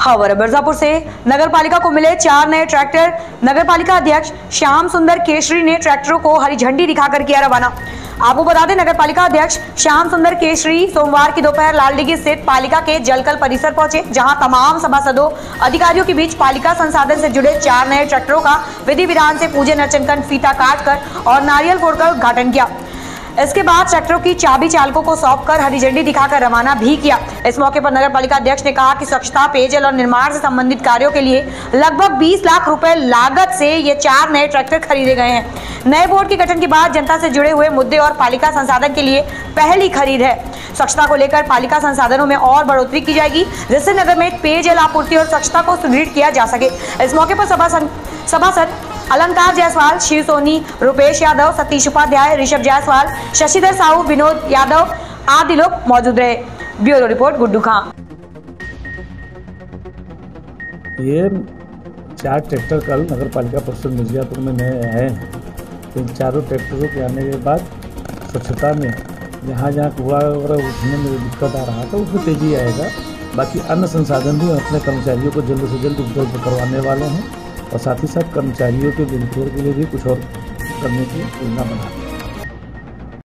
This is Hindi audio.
खबर मिर्जापुर से। नगर पालिका को मिले चार नए ट्रैक्टर। नगर पालिका अध्यक्ष श्याम सुंदर केसरी ने ट्रैक्टरों को हरी झंडी दिखाकर किया रवाना। आपको बता दें नगर पालिका अध्यक्ष श्याम सुंदर केसरी सोमवार की दोपहर लालडीगी स्थित पालिका के जलकल परिसर पहुँचे, जहाँ तमाम सभासदों, अधिकारियों के बीच पालिका संसाधन से जुड़े चार नए ट्रैक्टरों का विधि विधान से पूजन अर्चन कर फीता काट कर और नारियल फोड़कर उद्घाटन किया। इसके बाद ट्रैक्टरों की चाबी चालकों को सौंप कर हरी झंडी दिखाकर रवाना भी किया। इस मौके पर नगर पालिका अध्यक्ष ने कहा कि स्वच्छता, पेयजल और निर्माण से संबंधित कार्यों के लिए लगभग 20 लाख रुपए लागत से ये चार नए ट्रैक्टर खरीदे गए हैं। नए बोर्ड के गठन के बाद जनता से जुड़े हुए मुद्दे और पालिका संसाधन के लिए पहली खरीद है। स्वच्छता को लेकर पालिका संसाधनों में और बढ़ोतरी की जाएगी, जिससे नगर में पेयजल आपूर्ति और स्वच्छता को सुदृढ़ किया जा सके। इस मौके पर सभा सभासद अलंकार जायसवाल, शिव सोनी, रुपेश यादव, सतीश उपाध्याय, ऋषभ जायसवाल, शशिधर साहू, विनोद यादव आदि लोग मौजूद रहे। ब्यूरो रिपोर्ट गुड्डू खां ये चार ट्रैक्टर कल नगर पालिका परिषद मिर्जापुर में नए आए हैं। इन चारों ट्रैक्टरों के आने के बाद स्वच्छता में जहाँ जहाँ कूड़ा वगैरह उठने में दिक्कत आ रहा था उसमें तेज़ी आएगा। बाकी अन्य संसाधन भी अपने कर्मचारियों को जल्द से जल्द उपलब्ध करवाने वाले हैं। और साथ ही साथ कर्मचारियों के वेलफेयर के लिए भी कुछ और करने की योजना बनाते हैं